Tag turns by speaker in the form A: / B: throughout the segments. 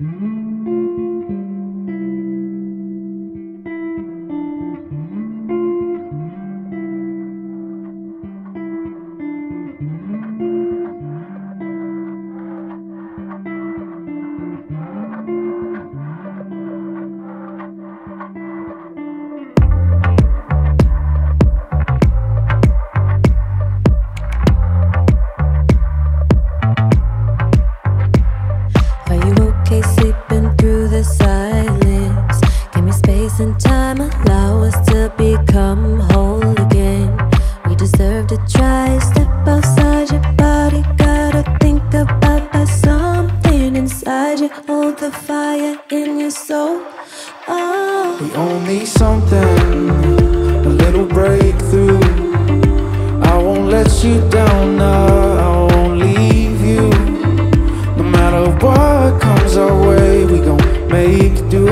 A: Mm-hmm. to try. Step outside your body Gotta think about that something inside you. Hold the fire in your soul. Oh. We
B: only need something A little breakthrough. I won't let you down now I won't leave you. No matter what comes our way We gon' make do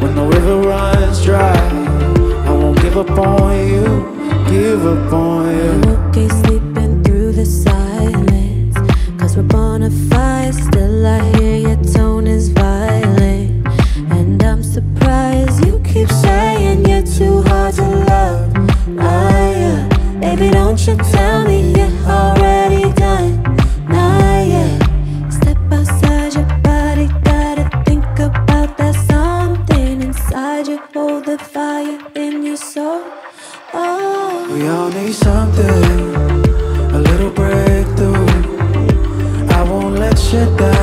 B: When the river runs dry I won't give up on you give up on should die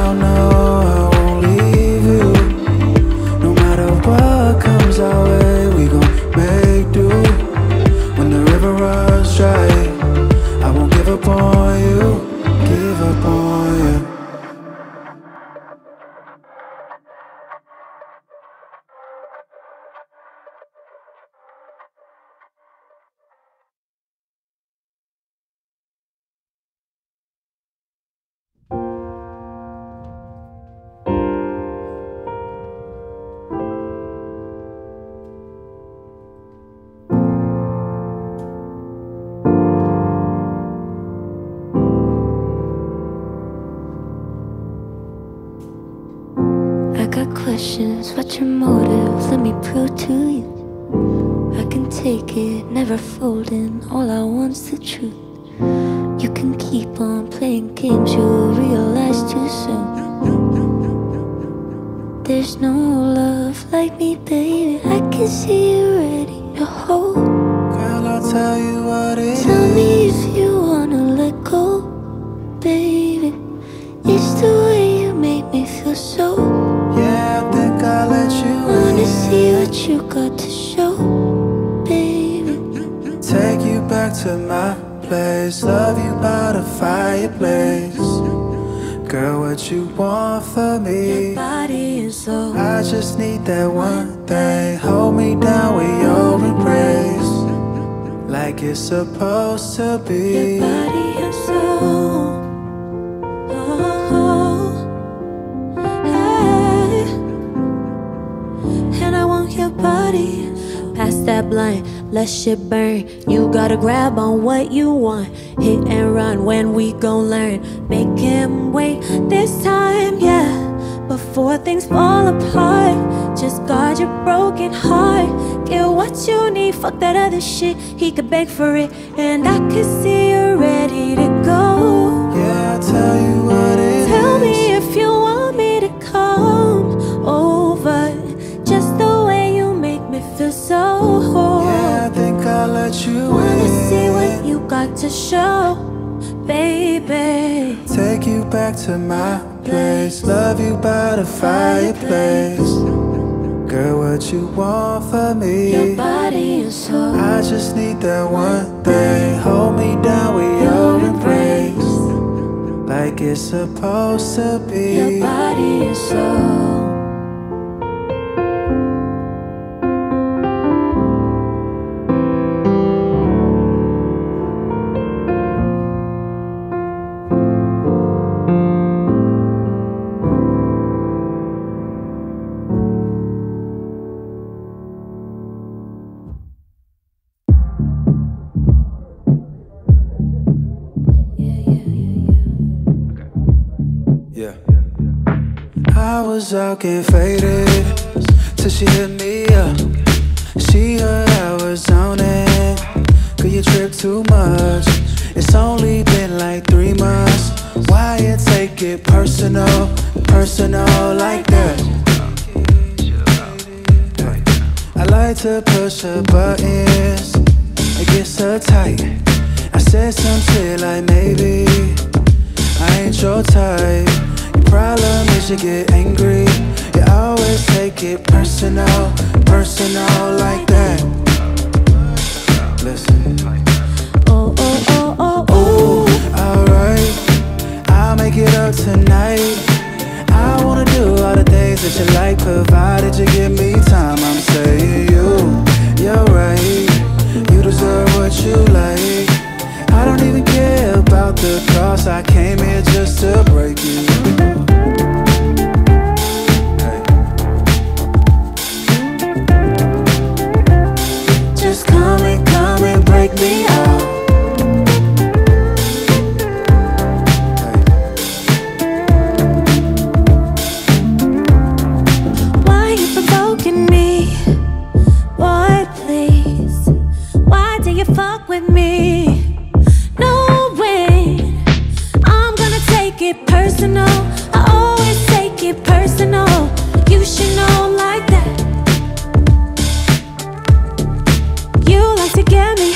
C: questions, what's your motive? Let me prove to you. I can take it, never folding. All I want's the truth. You can keep on playing games You'll realize too soon. There's no love like me, baby. I can see you're ready to hold. Girl,
B: I'll tell you what it tell is. me
C: if you wanna let go, baby you got to show, baby.
B: Take you back to my place. Love you by the fireplace. Girl, what you want for me? Your
A: body is I
B: just need that one thing. Hold me down with your embrace. Like it's supposed to be. Your
A: body is so that blunt, let shit burn. You gotta grab on what you want, hit and run when we gon' learn. Make him wait this time, yeah. Before things fall apart, just guard your broken heart. Get what you need, fuck that other shit. He could beg for it, and I could see you're ready to go.
B: Yeah, I'll tell you what it Tell is. me
A: if you want. to show, baby.
B: Take you back to my place, love you by the fireplace. Girl, what you want from me? Your
A: body and soul.
B: I just need that one thing. Hold me down with your
A: embrace,
B: like it's supposed to be. Your
A: body and soul.
B: Was out getting faded till she hit me up. She heard I was zoning. Could you trip too much? It's only been like three months. Why you take it personal, personal like that? I like to push her buttons. It gets her tight. I said some shit like maybe I ain't your type. You get angry. You always take it personal, personal like that. Listen.
A: Oh, oh, oh, oh, oh.
B: Alright, I'll make it up tonight. I wanna do all the things that you like, provided you give me time. I'm saying you, you're right. You deserve what you like. I don't even care about the cross. I came here just to break you.
A: Fuck with me? No way. I'm gonna take it personal. I always take it personal. You should know like that. You like to get me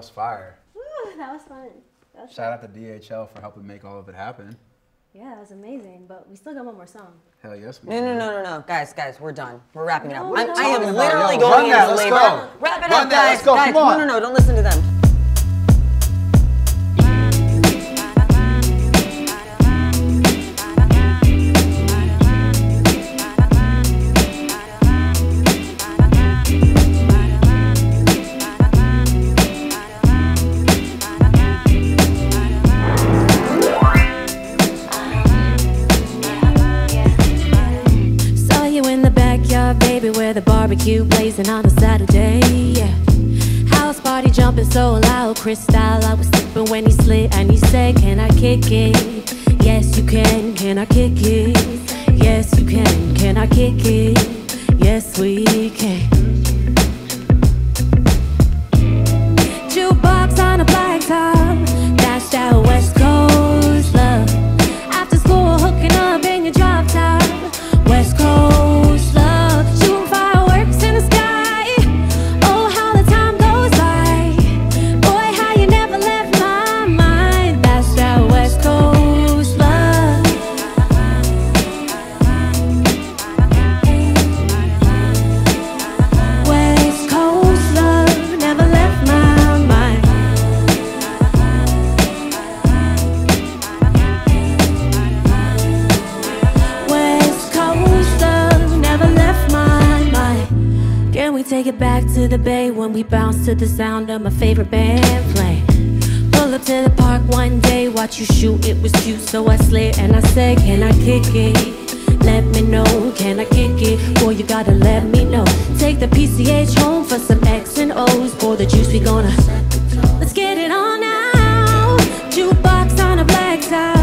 D: was fire. Woo,
A: that was fun. That was Shout
D: out to DHL for helping make all of it happen.
A: Yeah, that was amazing. But we still got one more song.
D: Hell yes, we No, no, do. no, no, no, guys, guys, we're done. We're wrapping it up. No, I'm. I am Talking about- literally yo, going run into that, labor. go. Wrap it Run up, that, guys. let's go, guys, come on. no, no, no, don't listen to them.
A: Crystal. I was sipping when he slid and he said, Can I kick it? Yes, you can. Can I kick it? Yes, you can. Can I kick it? Yes, we can. Jukebox on a black top. That's that West when we bounce to the sound of my favorite band play. Pull up to the park one day, watch you shoot, it was cute, so I slid and I said, Can I kick it? Let me know, can I kick it? Boy, you gotta let me know. Take the PCH home for some X and O's. Pour the juice, we gonna let's get it on now. Jukebox on a black tie.